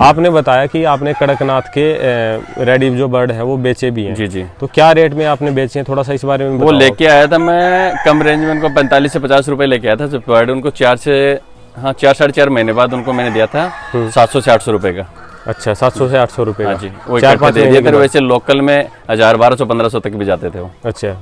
आपने बताया कि आपने कड़कनाथ के रेडी जो बर्ड है वो बेचे भी हैं। जी जी। तो क्या रेट में आपने बेचे हैं? थोड़ा सा इस बारे में वो लेके आया था मैं कम रेंज में उनको पैंतालीस से पचास रुपए लेके आया था। जब बर्ड उनको चार से हाँ चार साढ़े चार महीने बाद उनको मैंने दिया था हम्म। सात सौ से आठ सौ रुपए का। अच्छा सात सौ से आठ सौ रुपये हाँ जी वो चार पाँच दे थे बाद। वैसे लोकल में हज़ार बारह सौ पंद्रह सौ तक भी जाते थे वो। अच्छा।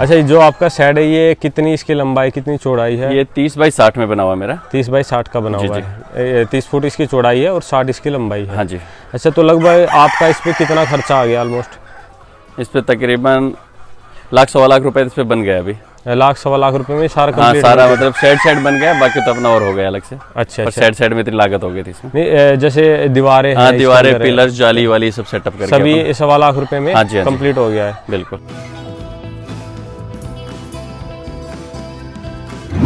अच्छा ये जो आपका सेड है ये कितनी इसकी लंबाई कितनी चौड़ाई है? ये तीस बाई साठ में बना हुआ मेरा। तीस बाई साठ का बना हुआ है। तीस फुट इसकी चौड़ाई है और साठ इसकी लंबाई है। हाँ जी। अच्छा तो लगभग आपका इस पे कितना खर्चा आ गया ऑलमोस्ट इस पे तकरीबन लाख सवा लाख रुपए इस पे बन गया अभी। लाख सवा लाख रुपए में सारा हाँ सारा मतलब साइड साइड बन गया बाकी तो अपना और हो गया अलग से। अच्छा पर अच्छा। साइड साइड में इतनी लागत हो गई थी इसमें। जैसे दीवारें हैं हाँ दीवारें है, पिलर्स जाली वाली सब सेटअप सभी सवा लाख रुपए में हाँ जी, हाँ कंप्लीट हो गया है। बिल्कुल।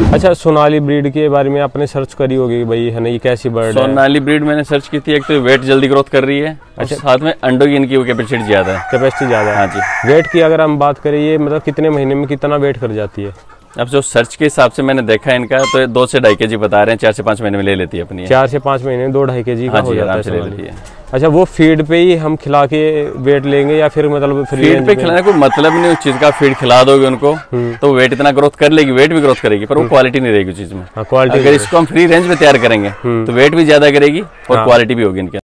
अच्छा सोनाली ब्रीड के बारे में आपने सर्च करी होगी भाई है ना ये कैसी बर्ड है? सोनाली ब्रीड मैंने सर्च की थी एक तो वेट जल्दी ग्रोथ कर रही है अच्छा। साथ में अंडों की इनकी कैपेसिटी ज़्यादा है। कैपेसिटी ज़्यादा है। हाँ जी। वेट की अगर हम बात करें ये मतलब कितने महीने में कितना वेट कर जाती है? अब जो सर्च के हिसाब से मैंने देखा इनका तो दो से ढाई के जी बता रहे हैं चार से पाँच महीने में ले लेती है अपनी। चार से पाँच महीने में दो ढाई के जी का हाँ हो जी जाता आराम से ले लेती है। अच्छा वो फ़ीड पे ही हम खिला के वेट लेंगे या फिर मतलब फ्री फ़ीड पे खिलाने कोई मतलब नहीं उस चीज़ का फ़ीड खिला दोगे उनको हम्म। तो वेट इतना ग्रोथ कर लेगी वेट भी ग्रोथ करेगी पर वो क्वालिटी नहीं रहेगी उस चीज़ में हाँ क्वालिटी अगर इसको हम फ्री रेंज में तैयार करेंगे हम्म। तो वेट भी ज़्यादा करेगी और हाँ। क्वालिटी भी होगी इनके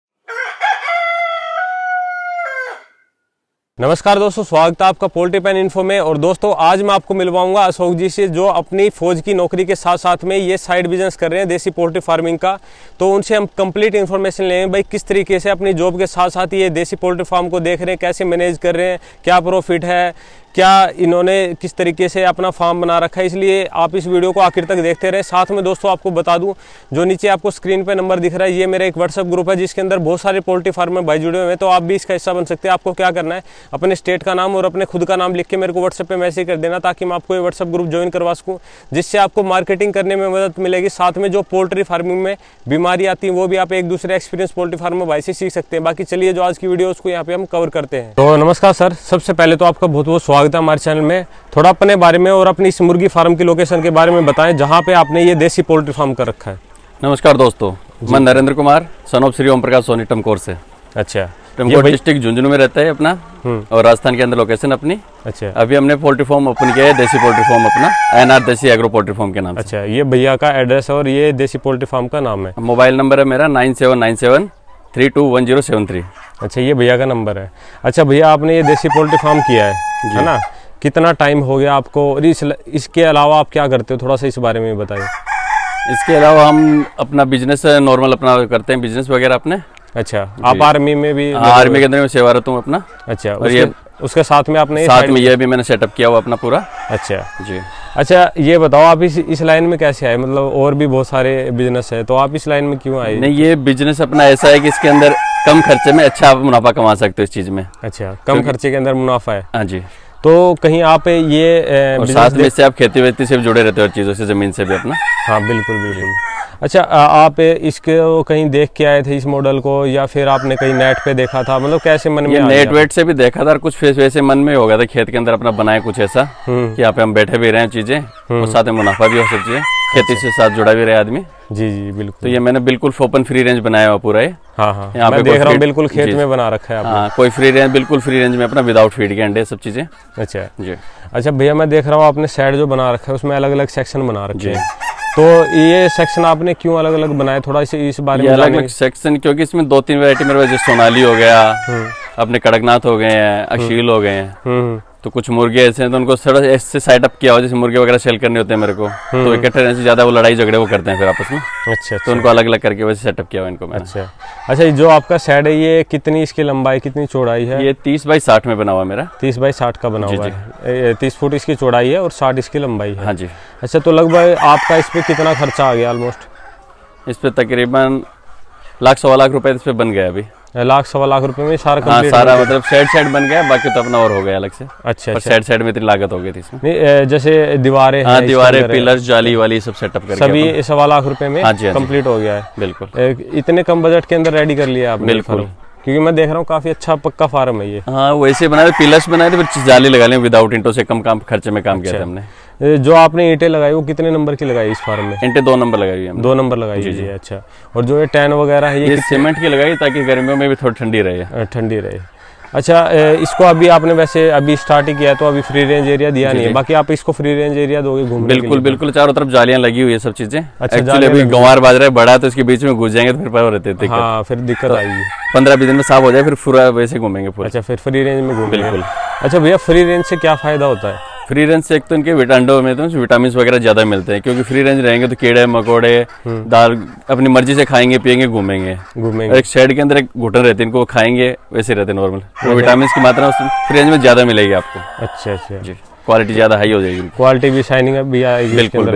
नमस्कार दोस्तों, स्वागत है आपका पोल्ट्री पैन इन्फो में। और दोस्तों, आज मैं आपको मिलवाऊँगा अशोक जी से, जो अपनी फौज की नौकरी के साथ साथ में ये साइड बिज़नेस कर रहे हैं, देसी पोल्ट्री फ़ार्मिंग का। तो उनसे हम कंप्लीट इन्फॉर्मेशन लेंगे, भाई, किस तरीके से अपनी जॉब के साथ साथ ये देसी पोल्ट्री फार्म को देख रहे हैं, कैसे मैनेज कर रहे हैं, क्या प्रॉफिट है क्या इन्होंने किस तरीके से अपना फार्म बना रखा है? इसलिए आप इस वीडियो को आखिर तक देखते रहे। साथ में दोस्तों, आपको बता दूँ, जो नीचे आपको स्क्रीन पे नंबर दिख रहा है, ये मेरा एक व्हाट्सअप ग्रुप है, जिसके अंदर बहुत सारे पोल्ट्री फार्म में भाई जुड़े हुए हैं। तो आप भी इसका हिस्सा बन सकते हैं। आपको क्या करना है, अपने स्टेट का नाम और अपने खुद का नाम लिख के मेरे को व्हाट्सएप पे मैसेज कर देना, ताकि मैं आपको ये व्हाट्सअप ग्रुप ज्वाइन करवा सकूँ, जिससे आपको मार्केटिंग करने में मदद मिलेगी। साथ में जो पोल्ट्री फ़ार्मिंग में बीमारी आती है, वो भी आप एक दूसरे एक्सपीरियंस पोल्ट्री फार्म में भाई से सीख सकते हैं। बाकी चलिए, जो आज की वीडियो उसको यहाँ पे हम कवर करते हैं। तो नमस्कार सर। सबसे पहले तो आपका बहुत बहुत स्वागत है हमारे चैनल में। थोड़ा अपने बारे में और अपनी इस मुर्गी फार्म की लोकेशन के बारे में बताएँ जहाँ पे आपने ये देसी पोल्ट्री फार्म कर रखा है। नमस्कार दोस्तों मैं नरेंद्र कुमार सन ऑफ़ श्री ओम प्रकाश सोनी टमकोर से। अच्छा। टमकोर डिस्ट्रिक्ट झुंझुनू में रहता है अपना हम्म। और राजस्थान के अंदर लोकेशन अपनी। अच्छा। अभी हमने पोल्ट्री फार्म ओपन किया है देसी पोल्ट्री फार्म अपना N R Desi agro poultry farm के नाम अच्छा ये भैया का एड्रेस और ये देसी पोल्ट्री फार्म का नाम है? मोबाइल नंबर है मेरा nine seven nine seven three two one zero seven three. अच्छा ये भैया का नंबर है। अच्छा भैया आपने ये देसी पोल्ट्री फार्म किया है? है ना? कितना टाइम हो गया आपको? और इस इसके अलावा आप क्या करते हो? थोड़ा सा इस बारे में बताइए। इसके अलावा हम अपना बिज़नेस नॉर्मल अपना करते हैं बिज़नेस वगैरह अपने। अच्छा आप आर्मी में भी आर्मी के अंदर मैं सेवारत हूँ अपना। अच्छा और ये- उसके साथ में आपने साथ में ये भी मैंने सेटअप किया हुआ अपना पूरा। अच्छा। जी। अच्छा ये बताओ आप इस इस लाइन में कैसे आए? मतलब और भी बहुत सारे बिज़नेस है तो आप इस लाइन में क्यों आए? नहीं ये बिज़नेस अपना ऐसा है कि इसके अंदर कम खर्चे में अच्छा आप मुनाफा कमा सकते हो इस चीज़ में। अच्छा कम खर्चे के अंदर मुनाफा है। हाँ जी। तो कहीं आप ये और साथ में इससे आप खेती वेती से भी जुड़े रहते हो चीज़ों से ज़मीन से भी अपना। हाँ बिल्कुल बिल्कुल। अच्छा आप इसके कहीं देख के आए थे इस मॉडल को या फिर आपने कहीं नेट पे देखा था? मतलब कैसे मन में नेट वेट से भी देखा था और कुछ फेस वैसे मन में हो गया था खेत के अंदर अपना बनाए कुछ ऐसा हम्म। कि यहाँ पे हम बैठे भी रहे हैं चीज़ें और साथ में मुनाफा भी हो सकती चीज़ें खेती से साथ जुड़ा भी रहे आदमी। जी जी बिल्कुल। तो ये मैंने बिल्कुल ओपन फ्री रेंज बनाया हुआ पूरा ये। हाँ हाँ। यहाँ मैं पे देख रहा हूँ बिल्कुल खेत में बना रखा है आपने। हाँ कोई फ्री रेंज बिल्कुल फ्री रेंज में अपना विदाउट फ़ीड के अंडे सब चीज़ें। अच्छा। जी। अच्छा भैया मैं देख रहा हूँ आपने साइड जो बना रखा है उसमें अलग अलग सेक्शन बना रखे। हैं। तो ये सेक्शन आपने क्यों अलग अलग बनाए? थोड़ा इस इस बारे में अलग अलग सेक्शन क्योंकि इसमें दो तीन वैरायटी मेरे पास जैसे सोनाली हो गया हम्म। अपने कड़कनाथ हो गए हैं अशील हो गए हैं। हम्म। तो कुछ मुर्गे ऐसे हैं तो उनको थोड़ा ऐसे सेटअप किया हो जैसे मुर्गे वगैरह सेल करने होते हैं मेरे को। तो इकट्ठे रहने से ज़्यादा वो लड़ाई झगड़े वो करते हैं फिर आपस में। अच्छा तो अच्छा। उनको अलग अलग करके वैसे सेटअप किया हुआ इनको मैंने। अच्छा। अच्छा जो आपका सेड है ये कितनी इसकी लंबाई कितनी चौड़ाई है? ये तीस बाई साठ में बना हुआ मेरा। तीस बाई साठ का बना हुआ है। तीस फुट इसकी चौड़ाई है और साठ इसकी लंबाई है। हाँ जी। अच्छा तो लगभग आपका इस पर कितना खर्चा आ गया ऑलमोस्ट इस पर तकरीबन लाख सवा लाख रुपए इस पर बन गया अभी। लाख सवा लाख रुपए में सारा हाँ सारा मतलब साइड साइड बन गया बाकी तो अपना और हो गया अलग से अच्छा पर अच्छा। साइड साइड में इतनी लागत हो गई थी इसमें। जैसे दीवारें हैं दीवारें पिलर्स जाली वाली सब सेटअप करके अपन- सभी सवा लाख रुपए में हाँ जी, हाँ कंप्लीट हो गया है। बिल्कुल। इतने कम बजट के अंदर रेडी कर लिया आपने बिल्कुल। क्योंकि मैं देख रहा हूँ काफ़ी अच्छा पक्का फार्म है ये। हाँ वैसे बनाए पिलर्स बनाए थे फिर जाली लगा लें विदाउट इंटो से कम काम खर्चे में काम किया था हमने। जो आपने ईंटें लगाई वो कितने नंबर की लगाई इस फार्म में? इंटे दो नंबर लगाई हुई है दो नंबर लगाई हुई है अच्छा। और जो ये टैन वगैरह है ये ये सीमेंट की लगाई ताकि गर्मियों में भी थोड़ी ठंडी रहे। ठंडी रहे। अच्छा इसको अभी आपने वैसे अभी स्टार्ट ही किया है तो अभी फ्री रेंज एरिया दिया नहीं है। बाकी आप इसको फ्री रेंज एरिया दोगे घूमने बिल्कुल बिल्कुल। चारों तरफ़ जालियाँ लगी हुई है सब चीज़ें। अच्छा, एक्चुअली अभी गंवार बाजरा बड़ा तो इसके बीच में घुस जाएँगे तो फिर पर रहते हाँ फिर दिक्कत आएगी। पंद्रह बीस दिन में साफ़ हो जाए फिर पूरा वैसे घूमेंगे अच्छा फिर फ्री रेंज में घूम बिल्कुल। अच्छा भैया फ्री रेंज से क्या फ़ायदा होता है? फ्री रेंज से एक तो इनके अंडों में तो विटामिन वगैरह ज़्यादा मिलते हैं क्योंकि फ्री रेंज रहेंगे तो कीड़े मकोड़े हम्म। दाल अपनी मर्ज़ी से खाएँगे पियेंगे घूमेंगे। घूमेंगे। एक शेड के अंदर एक घुटन रहते हैं इनको खाएँगे वैसे रहते हैं नॉर्मल वो विटामिन की मात्रा उस फ्री रेंज में ज़्यादा मिलेगी आपको। अच्छा अच्छा। जी क्वालिटी ज़्यादा हाई हो जाएगी क्वालिटी भी शाइनिंग भी आएगी बिल्कुल,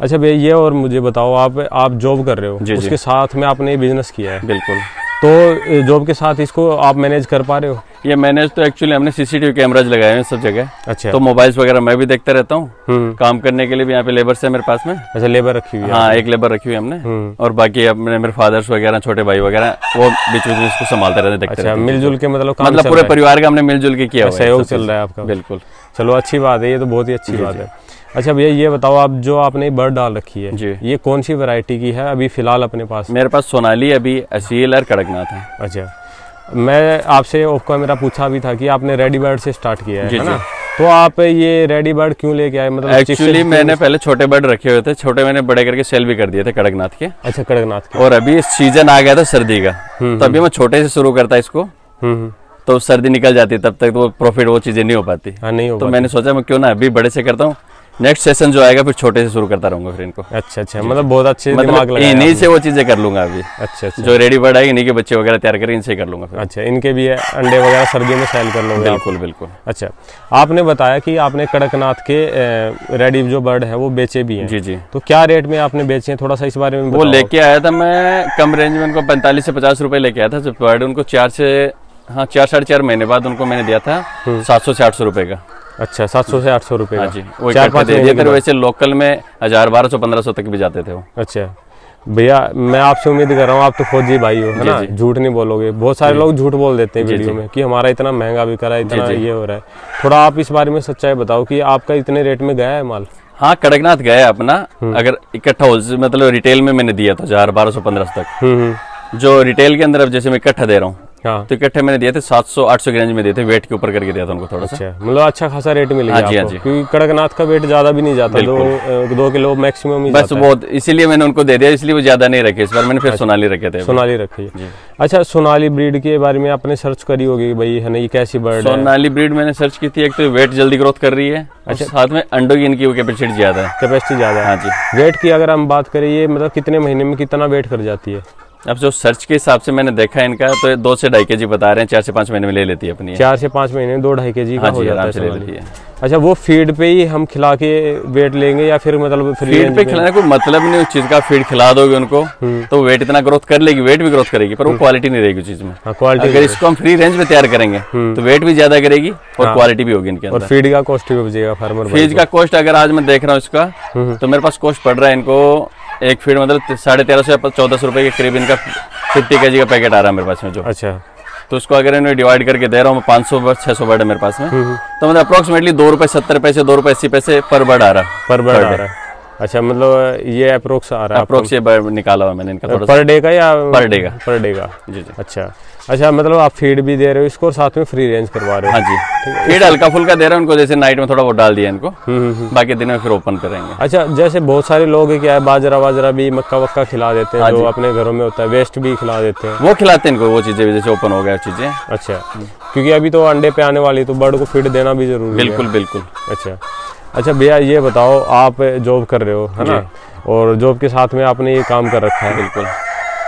अच्छा भैया ये और मुझे बताओ आप आप जॉब कर रहे हो? जी, उसके जी। साथ में आपने ये बिज़नेस किया है? बिल्कुल। तो जॉब के साथ इसको आप मैनेज कर पा रहे हो? ये मैनेज तो एक्चुअली हमने सीसीटीवी कैमराज लगाए हैं सब जगह। अच्छा। तो मोबाइल्स वगैरह मैं भी देखता रहता हूँ। हम्म। काम करने के लिए भी यहाँ पे लेबर है मेरे पास में। अच्छा लेबर रखी हुई है हाँ एक लेबर रखी हुई हमने। हम्म। और बाकी अपने मेरे फादर्स वगैरह छोटे भाई वगैरह वो बीच बीच में इसको संभालते रहते हैं, देखते अच्छा मिलजुल के मतलब काम मतलब पूरे परिवार का हमने मिलजुल के किया सहयोग चल रहा है आपका। बिल्कुल। चलो अच्छी बात है ये तो बहुत ही अच्छी बात है। अच्छा भैया ये बताओ आप जो आपने बर्ड डाल रखी है जी। ये कौन सी वैरायटी की है? अभी फ़िलहाल अपने पास। मेरे पास सोनाली अभी असील और कड़कनाथ है। अच्छा। मैं आपसे ऑफ़ कैमरा पूछा भी था कि आपने रेडी बर्ड से स्टार्ट किया है जी, है ना? तो आप ये रेडी बर्ड क्यों लेके आए? मतलब एक्चुअली मैंने पहले छोटे बर्ड रखे हुए थे छोटे मैंने बड़े करके सेल भी कर दिए थे कड़कनाथ के। अच्छा कड़कनाथ के। और अभी सीज़न आ गया था सर्दी का। तो अभी मैं छोटे से शुरू करता इसको। हम्म हम्म। तो सर्दी निकल जाती है तब तक तो वो प्रॉफिट वो चीज़ें नहीं हो पाती। हाँ नहीं तो मैंने सोचा मैं क्यों ना अभी बड़े से करता हूँ। नेक्स्ट सेशन जो आएगा फिर छोटे से शुरू करता रहूँगा फिर इनको। अच्छा अच्छा। मतलब बहुत अच्छे दिमाग मतलब इन्हीं से वो चीज़ें कर लूँगा अभी। अच्छा अच्छा। जो रेडी बर्ड आएगी इन्हीं के बच्चे वगैरह तैयार करेंगे इनसे ही कर लूँगा फिर। अच्छा इनके भी है, अंडे वगैरह सर्दियों में सेल कर लोगे बिल्कुल बिल्कुल। अच्छा आपने बताया कि आपने कड़कनाथ के रेडी जो बर्ड है वो बेचे भी है। जी जी। तो क्या रेट में आपने बेचे हैं? थोड़ा सा इस बारे में वो लेके आया था मैं कम रेंज में उनको पैंतालीस से पचास रुपए लेके आया था। जब बर्ड उनको चार से हाँ चार साढ़े चार महीने बाद उनको मैंने दिया था सात सौ से आठ सौ रुपए का। अच्छा सात सौ से आठ सौ रुपये हाँ जी वो चार पाँच बाद। वैसे लोकल में हज़ार बारह सौ पंद्रह सौ तक भी जाते थे वो। अच्छा भैया मैं आपसे उम्मीद कर रहा हूँ आप तो फौजी भाई हो है ना? झूठ नहीं बोलोगे। बहुत सारे लोग झूठ बोल देते हैं वीडियो में कि हमारा इतना महँगा बिक रहा है इतना ये हो रहा है। थोड़ा आप इस बारे में सच्चाई बताओ कि आपका इतने रेट में गया है माल? हाँ कड़कनाथ गया अपना। अगर इकट्ठा हो मतलब रिटेल में मैंने दिया था हज़ार बारह सौ पंद्रह सौ तक। हम्म हम्म। जो रिटेल के अंदर अब जैसे मैं इकट्ठा दे रहा हूँ हाँ। तो इकट्ठे मैंने दिए थे सात सौ आठ सौ की रेंज में दिए थे। वेट के ऊपर करके दिया था उनको थोड़ा सा। अच्छा मतलब अच्छा खासा रेट मिल हाँ गया जी, हाँ आपको? जी। क्योंकि कड़कनाथ का वेट ज़्यादा भी नहीं जाता दो दो किलो मैक्सिमम ही बस है। वो इसीलिए मैंने उनको दे दिया इसलिए वो ज़्यादा नहीं रखे। इस बार मैंने फिर सोनाली रखे थे। सोनाली रखी। है अच्छा सोनाली ब्रीड के बारे में आपने सर्च करी होगी भाई है ना ये कैसी बर्ड है? सोनाली ब्रीड मैंने सर्च की थी एक तो वेट जल्दी ग्रोथ कर रही है अच्छा। साथ में अंडों की इनकी कैपेसिटी ज़्यादा है। कैपेसिटी ज़्यादा है। हाँ जी। वेट की अगर हम बात करें ये मतलब कितने महीने में कितना वेट कर जाती है? अब जो सर्च के हिसाब से मैंने देखा है इनका तो दो से ढाई के जी बता रहे हैं चार से पाँच महीने में ले लेती है अपनी। चार से पाँच महीने में दो ढाई के जी हाँ जी आराम से ले लेती है। अच्छा वो फ़ीड पे ही हम खिला के वेट लेंगे या फिर मतलब फ्री फ़ीड पे खिलाने को मतलब नहीं उस चीज़ का फ़ीड खिला दोगे उनको तो वेट इतना ग्रोथ कर लेगी वेट भी ग्रोथ करेगी पर वो क्वालिटी नहीं रहेगी उस चीज़ में। हाँ क्वालिटी अगर इसको हम फ्री रेंज में तैयार करेंगे तो वेट भी ज़्यादा करेगी और क्वालिटी भी होगी इनके अंदर। फ़ीड का कॉस्ट भी बचेगा फार्मर फीज का कॉस्ट अगर आज मैं देख रहा हूँ इसका हम्म। तो मेरे पास कॉस्ट पड़ रहा है इनको एक फ़ीड मतलब साढ़े तेरह सौ या चौदह सौ रुपए के करीब इनका फिफ्टी के का पैकेट आ रहा है मेरे पास में जो। अच्छा। तो उसको अगर इन्हें डिवाइड करके दे रहा हूँ पाँच सौ छह सौ बर्ड है मेरे पास में। हम्म। तो मतलब अप्रोक्सीमेटली दो रुपए सत्तर पैसे दो रुपए अस्सी पैसे पर बर्ड आ रहा पर बर्ड आ रहा है। अच्छा मतलब ये अप्रोक्स आ रहा है। अप्रोक्स ये निकाला हुआ मैंने इनका पर डे का या पर डे का। पर डे का? जी जी। अच्छा। अच्छा मतलब आप फ़ीड भी दे रहे हो इसको और साथ में फ्री रेंज करवा रहे हो। हाँ जी। फ़ीड हल्का फुल्का दे रहे है उनको जैसे नाइट में थोड़ा वो डाल दिया इनको। हम्म, हम्म। बाकी दिन में फिर ओपन करेंगे। अच्छा जैसे बहुत सारे लोग हैं क्या है बाजरा वाजरा भी मक्का वक्का खिला देते हैं जो अपने घरों में होता है वेस्ट भी खिला देते हैं। वो खिलाते हैं इनको वो चीज़ें भी जैसे ओपन हो गया चीज़ें। अच्छा क्योंकि अभी तो अंडे पे आने वाली तो बर्ड को फ़ीड देना भी ज़रूरी है। बिल्कुल बिल्कुल। अच्छा। अच्छा भैया ये बताओ आप जॉब कर रहे हो है ना? और जॉब के साथ में आपने ये काम कर रखा है। बिल्कुल।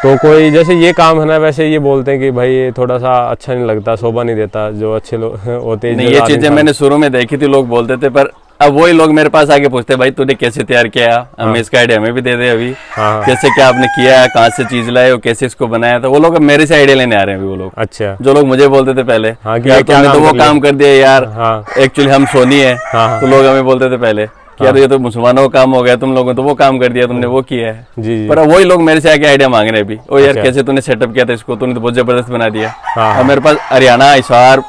तो कोई जैसे ये काम है ना वैसे ये बोलते हैं कि भाई ये थोड़ा सा अच्छा नहीं लगता शोभा नहीं देता जो अच्छे लोग होते हैं ये चीज़ें मैंने शुरू में देखी थी लोग बोलते थे पर अब वही लोग मेरे पास आके पूछते भाई तूने कैसे तैयार किया? हमें हाँ। इसका आइडिया हमें भी दे दे अभी। हाँ। हाँ कैसे क्या आपने किया है? कहाँ से चीज़ लाए और कैसे इसको बनाया था? वो लोग अब मेरे से आइडिया लेने आ रहे हैं अभी वो लोग। अच्छा। जो लोग मुझे बोलते थे पहले हाँ, कि यार तुमने तो वो काम कर दिया यार। हाँ। एक्चुअली हम सोनी है। हाँ, हाँ। तो लोग हमें बोलते थे पहले कि यार ये तो मुसलमानों का काम हो गया तुम लोगों ने तो वो काम कर दिया तुमने वो किया है। जी जी। पर वही लोग मेरे से आके आइडिया मांग रहे अभी। ओ यार अच्छा। कैसे तूने सेटअप किया था इसको? तूने तो बहुत ज़बरदस्त बना दिया। हाँ, मेरे पास हरियाणा हिसार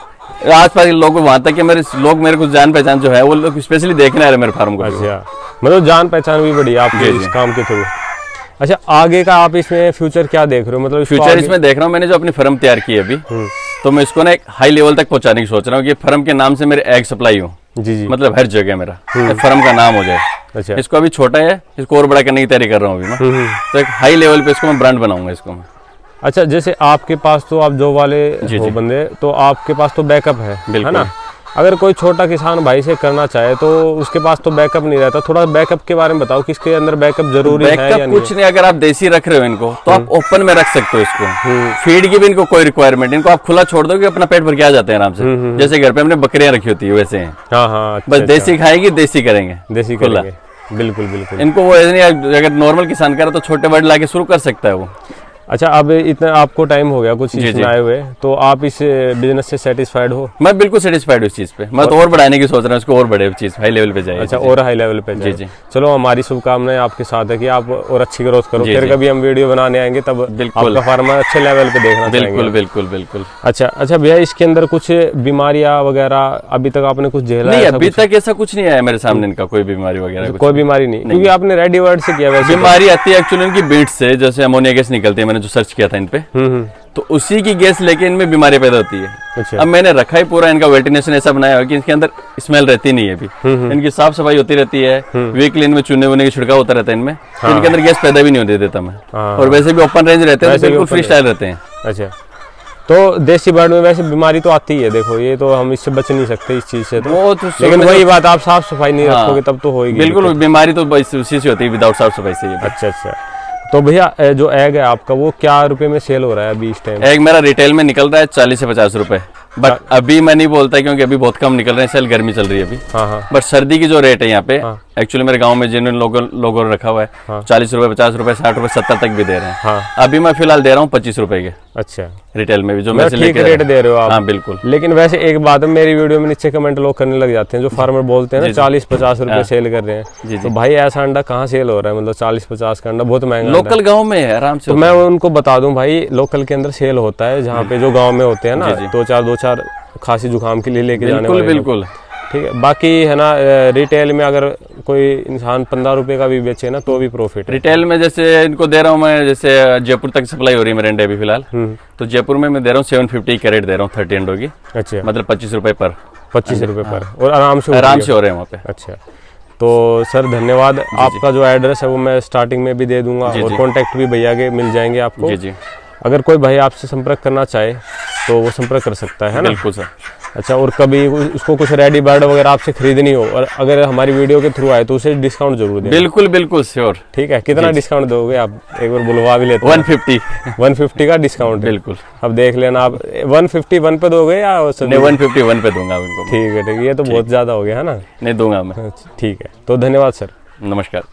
आस पास लोग वहाँ तक कि मेरे लोग मेरे कुछ जान पहचान जो है वो लोग स्पेशली देखने आ रहे हैं मेरे फार्म को अच्छा। मतलब जान पहचान भी बढ़ी है आपके इस काम के थ्रू। अच्छा आगे का आप इसमें फ्यूचर क्या देख रहे हो? मतलब फ्यूचर इसमें देख रहा हूँ मैंने जो अपनी फर्म तैयार की है अभी हम्म, तो मैं इसको ना एक हाई लेवल तक पहुँचाने की सोच रहा हूँ कि फर्म के नाम से मेरे एग सप्लाई हो। जी जी। मतलब हर जगह मेरा। फर्म का नाम हो जाए। अच्छा। इसको अभी छोटा है इसको और बड़ा करने की तैयारी कर रहा हूँ अभी मैं। हम्म, हम्म। तो एक हाई लेवल पे इसको मैं ब्रांड बनाऊँगा इसको मैं। अच्छा जैसे आपके पास तो आप जो वाले जी, जी। बंदे तो आपके पास तो बैकअप है है ना? अगर कोई छोटा किसान भाई से करना चाहे तो उसके पास तो बैकअप नहीं रहता। थोड़ा बैकअप के बारे में बताओ कि इसके अंदर बैकअप ज़रूरी है या बैकअप नहीं? कुछ नहीं अगर आप देसी रख रहे हो इनको तो आप ओपन में रख सकते हो हम्म। इसको फ़ीड की भी इनको कोई रिक्वायरमेंट इनको आप खुला छोड़ दोगे अपना पेट भर के आ जाते हैं आराम हम्म, से जैसे घर पे हमने बकरियाँ रखी होती है वैसे हाँ। हाँ अच्छा, बस अच्छा। देसी खाएगी देसी करेंगे। देसी खुला। बिल्कुल बिल्कुल। इनको वो ऐसे नहीं अगर नॉर्मल किसान करे तो छोटे बड़े लाके शुरू कर सकता है वो। अच्छा अब इतना आपको टाइम हो गया कुछ जी, इसमें जी। आए हुए तो आप इस बिज़नेस से सेटिस्फाइड हो? मैं बिल्कुल सेटिस्फाइड हूँ इस चीज़ पे। मैं और, तो और बढ़ाने की सोच रहा हूँ इसको और बड़े चीज़ हाई लेवल पे जाए अच्छा और हाई लेवल पे जाए जी। चलो हमारी शुभकामनाएँ आपके साथ है कि आप और अच्छी ग्रोथ करो। फिर कभी हम वीडियो बनाने आएँगे तब। आपका फार्म अच्छे लेवल पे देखना बिल्कुल बिल्कुल बिल्कुल। अच्छा अच्छा भैया इसके अंदर कुछ बीमारियाँ वगैरह अभी तक आपने कुछ झेला नहीं अभी? तक ऐसा कुछ नहीं आया मेरे सामने इनका कोई बीमारी वगैरह कोई बीमारी नहीं क्योंकि आपने रेडी वर्ड से किया बीमारी आती है एक्चुअली इनकी बीट से जैसे अमोनिया गैस निकलती है मैंने जो सर्च किया था इन पे हम्म हम्म। तो उसी की गैस लेके इनमें बीमारी पैदा होती है। अच्छा। अब मैंने रखा ही पूरा इनका वेंटिलेशन ऐसा बनाया हुआ कि इनके अंदर स्मेल रहती नहीं है अभी। हम्म, इनकी साफ़ सफ़ाई होती रहती है वीकली इनमें चूने वूने की छिड़काव होता रहता है इनमें तो इनके अंदर गैस पैदा भी नहीं होने देता मैं। हाँ। और वैसे भी ओपन रेंज रहते हैं तो बिल्कुल फ्री स्टाइल रहते हैं। अच्छा। तो देसी बर्ड में वैसे बीमारी तो आती ही है देखो ये तो हम इससे बच नहीं सकते इस चीज़ से तो। वो तो लेकिन वही बात आप साफ़ सफ़ाई नहीं हाँ। रखोगे तब तो होएगी बिल्कुल बीमारी तो उसी से होती है विदाउट साफ़ सफ़ाई से अच्छा अच्छा। तो भैया जो एग है आपका वो क्या रुपए में सेल हो रहा है अभी इस टाइम एग मेरा रिटेल में निकल रहा है चालीस से पचास रुपए। बट अभी मैं नहीं बोलता क्योंकि अभी बहुत कम निकल रहे हैं सेल गर्मी चल रही है अभी। हाँ हाँ। बट सर्दी की जो रेट है यहाँ पे हाँ। एक्चुअली मेरे गाँव में जिन लोगों लोगों ने रखा हुआ हाँ। है। चालीस रुपए पचास रुपए साठ रुपए सत्तर तक भी दे रहे हैं। हाँ। अभी मैं फ़िलहाल दे रहा हूँ पच्चीस रुपए के। अच्छा। रिटेल में भी जो मैं मैं ठीक लेके रेट दे रहे हो आप। हाँ बिल्कुल। लेकिन वैसे एक बात है मेरी वीडियो में नीचे कमेंट लोग करने लग जाते हैं जो फार्मर बोलते हैं ना। चालीस पचास रुपए सेल कर रहे हैं। तो भाई ऐसा अंडा कहाँ सेल हो रहा है? मतलब चालीस पचास का अंडा बहुत महँगा लोकल गाँव में है आराम से तो मैं उनको बता दूँ भाई लोकल के अंदर सेल होता है जहाँ पे जो गाँव में होते हैं ना। दो चार दो चार खांसी जुकाम के लिए लेके जाने बिल्कुल बिल्कुल। ठीक है बाकी है ना रिटेल में अगर कोई इंसान पंद्रह रुपए का भी बेचे ना तो भी प्रॉफिट रिटेल में जैसे इनको दे रहा हूँ मैं जैसे जयपुर तक सप्लाई हो रही है मेरे अभी फ़िलहाल। हम्म, तो जयपुर में मैं दे रहा हूँ सेवन फिफ्टी कैरेट दे रहा हूँ थर्टी अंडों की। अच्छा। मतलब पच्चीस रुपए पर। पच्चीस रुपए पर। और आराम से आराम से हो रहे हैं वहाँ पे। अच्छा। तो सर धन्यवाद। जी आपका जी। जो एड्रेस है वो मैं स्टार्टिंग में भी दे दूँगा जी, और। कॉन्टेक्ट भी भैया के मिल जाएँगे आपको। जी जी। अगर कोई भाई आपसे संपर्क करना चाहे तो वो संपर्क कर सकता है ना? बिल्कुल सर। अच्छा और कभी उसको कुछ रेडी बर्ड वगैरह आपसे खरीदनी हो और अगर हमारी वीडियो के थ्रू आए तो उसे डिस्काउंट ज़रूर दें बिल्कुल बिल्कुल श्योर ठीक है कितना डिस्काउंट दोगे आप? एक बार बुलवा भी लेते वन फिफ्टी वन फिफ्टी का डिस्काउंट बिल्कुल। अब देख लेना आप वन फिफ्टी वन पे दोगे या वन फिफ्टी वन पे दूँगा उनको ठीक है ठीक है ये तो बहुत ज़्यादा हो गया है ना? नहीं दूँगा मैं। ठीक है तो धन्यवाद सर नमस्कार।